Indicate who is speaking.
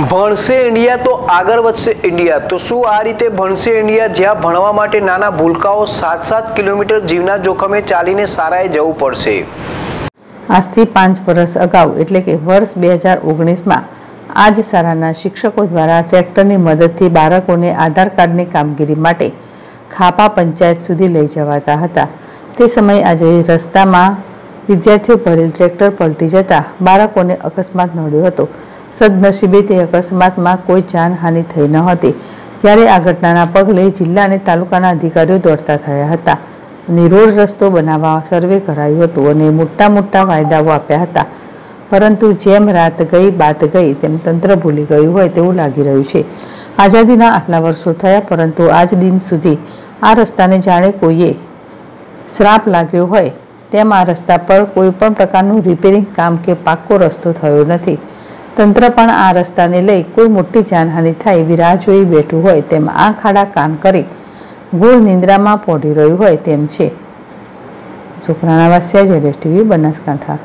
Speaker 1: ભણશે India તો આગળ વધશે ઇન્ડિયા. તો શું આ રીતે ભણશે ઇન્ડિયા? જ્યાં ભણવા માટે નાના ભૂલકાઓ સાત સાત કિલોમીટર જીવના જોખમે ચાલીને સારાએ જવું પડશે.
Speaker 2: આજથી પાંચ વર્ષ અગાઉ, એટલે કે વર્ષ બે હજાર ઓગણીસમાં, આજ શાળાના શિક્ષકો દ્વારા ટ્રેક્ટરની મદદથી બાળકોને આધાર કાર્ડની કામગીરી માટે ખાપા પંચાયત સુધી લઈ જવાતા હતા. તે સમયે આજે રસ્તામાં વિદ્યાર્થીઓ ભરેલ ટ્રેક્ટર પલટી જતા બાળકોને અકસ્માત નડ્યો હતો. સદનસીબે તે અકસ્માતમાં કોઈ જાનહાનિ થઈ ન હતી. જ્યારે આ ઘટનાના પગલે જિલ્લા અને તાલુકાના અધિકારીઓ દોડતા થયા હતા અને રોડ રસ્તો બનાવવા સર્વે કરાયું હતું અને મોટા મોટા વાયદાઓ આપ્યા હતા. પરંતુ જેમ રાત ગઈ, બાત ગઈ, તેમ તંત્ર ભૂલી ગયું હોય તેવું લાગી રહ્યું છે. આઝાદીના આટલા વર્ષો થયા, પરંતુ આજ દિન સુધી આ રસ્તાને જાણે કોઈએ શ્રાપ લાગ્યો હોય તેમ આ રસ્તા પર કોઈ પણ પ્રકારનું રિપેરિંગ કામ કે પાક્કો રસ્તો થયો નથી. તંત્ર પણ આ રસ્તાને લઈ કોઈ મોટી જાનહાનિ થાય એવી રાહ જોઈ બેઠું હોય તેમ આ ખાડા કાન કરી ગોળ નિંદ્રામાં પોઢી રહ્યું હોય તેમ છે. છોકરાના વાસ્યા, જેડેશ ટીવી, બનાસકાંઠા.